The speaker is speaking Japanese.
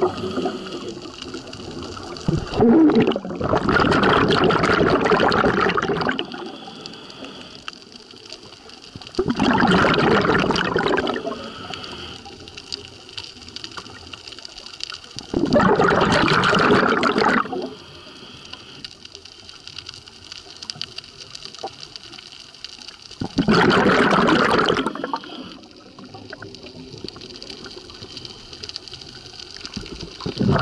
Thank you. you